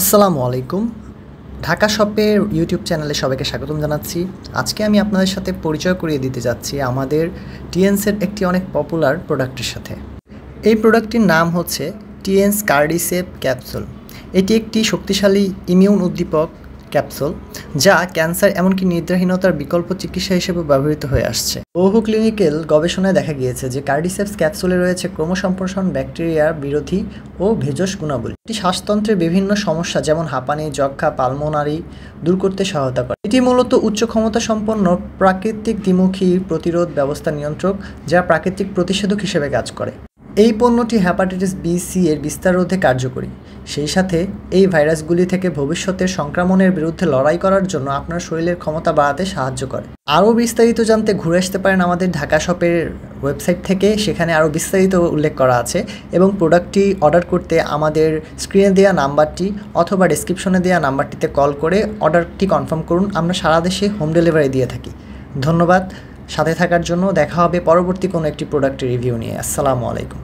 আসসালামু আলাইকুম। ঢাকা শপের ইউটিউব চ্যানেলে সবাইকে স্বাগতম জানাচ্ছি। আজকে আমি আপনাদের সাথে পরিচয় করিয়ে দিতে যাচ্ছি আমাদের টিএনসের একটি অনেক পপুলার প্রোডাক্টের সাথে। এই প্রোডাক্টটির নাম হচ্ছে টিএনস কার্ডিসেপ ক্যাপসুল এটি একটি শক্তিশালী ইমিউন উদ্দীপক ক্যাপসুল, যা ক্যান্সার এমনকি নিদ্রাহীনতার বিকল্প চিকিৎসা হিসেবে ব্যবহৃত হয়ে আসছে। বহু ক্লিনিক্যাল গবেষণায় দেখা গিয়েছে যে কার্ডিসেপস ক্যাপসুলে রয়েছে ক্রমসম্প্রসারণ ব্যাকটেরিয়া বিরোধী ও ভেষজ গুণাবলী। এটি শ্বাসতন্ত্রের বিভিন্ন সমস্যা, যেমন হাঁপানি যক্ষা পালমোনারি, দূর করতে সহায়তা করে। এটি মূলত উচ্চ ক্ষমতা সম্পন্ন প্রাকৃতিক দ্বিমুখী প্রতিরোধ ব্যবস্থা নিয়ন্ত্রক, যা প্রাকৃতিক প্রতিষেধক হিসেবে কাজ করে। এই পণ্যটি হ্যাপাটাইটিস বি, সি এর বিস্তার রোধে কার্যকরী। সেই সাথে এই ভাইরাসগুলি থেকে ভবিষ্যতের সংক্রমণের বিরুদ্ধে লড়াই করার জন্য আপনার শরীরের ক্ষমতা বাড়াতে সাহায্য করে। আরও বিস্তারিত জানতে ঘুরে আসতে পারেন আমাদের ঢাকা শপের ওয়েবসাইট থেকে, সেখানে আরও বিস্তারিত উল্লেখ করা আছে এবং প্রোডাক্টটি অর্ডার করতে আমাদের স্ক্রিনে দেওয়া নাম্বারটি অথবা ডিসক্রিপশনে দেওয়া নাম্বারটিতে কল করে অর্ডারটি কনফার্ম করুন। আমরা সারা দেশে হোম ডেলিভারি দিয়ে থাকি। ধন্যবাদ। সাথে থাকার জন্য দেখা হবে পরবর্তী কোনো একটি প্রোডাক্টের রিভিউ নিয়ে। আসসালামু আলাইকুম।